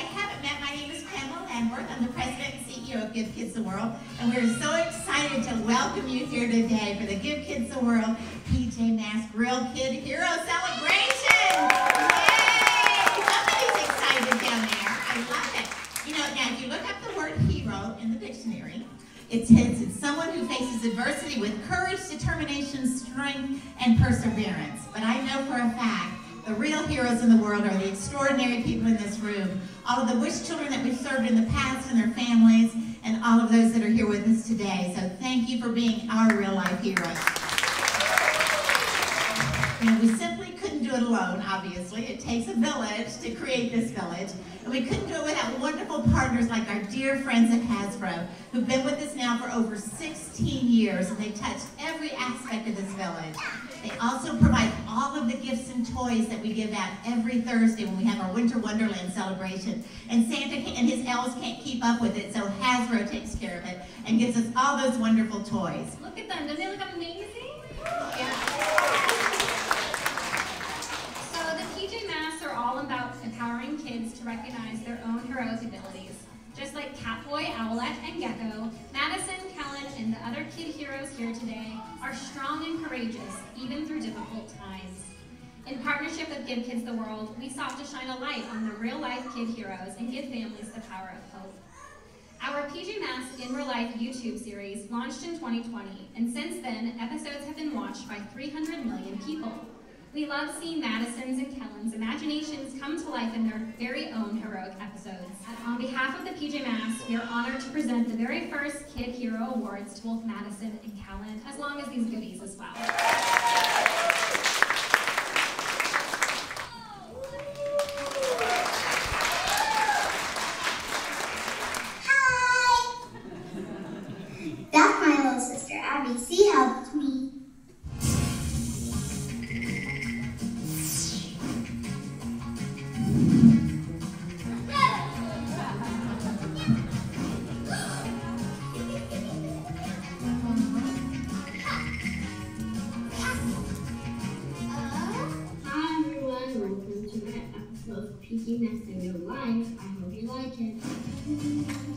I haven't met, my name is Pamela Landwirth. I'm the president and CEO of Give Kids the World, and we're so excited to welcome you here today for the Give Kids the World PJ Masks Real Kid Hero Celebration. Yay! Somebody's excited down there. I love it. You know, now if you look up the word hero in the dictionary, it says it's someone who faces adversity with courage, determination, strength, and perseverance. But I know for a fact the real heroes in the world are the extraordinary people in this room. All the wish children that we've served in the past and their families, and all of those that are here with us today. So thank you for being our real life heroes. Alone, obviously. It takes a village to create this village. And we couldn't do it without wonderful partners like our dear friends at Hasbro, who've been with us now for over 16 years, and they touched every aspect of this village. They also provide all of the gifts and toys that we give out every Thursday when we have our Winter Wonderland celebration. And Santa and his elves can't keep up with it, so Hasbro takes care of it and gives us all those wonderful toys. Look at them. Don't they look amazing? Yeah. So the PJ Masks are all about empowering kids to recognize their own heroic abilities. Just like Catboy, Owlette, and Gecko, Madison, Kellen, and the other kid heroes here today are strong and courageous, even through difficult times. In partnership with Give Kids the World, we sought to shine a light on the real-life kid heroes and give families the power of hope. Our PJ Masks in Real Life YouTube series launched in 2020, and since then, episodes have been watched by 300 million people. We love seeing Madison's and Kellen's imaginations come to life in their very own heroic episodes. On behalf of the PJ Masks, we are honored to present the very first Kid Hero Awards to both Madison and Callan, as long as these goodies as well. Hi! That's my little sister Abby. See helped of PJ Masks in Real Life. I hope you like it.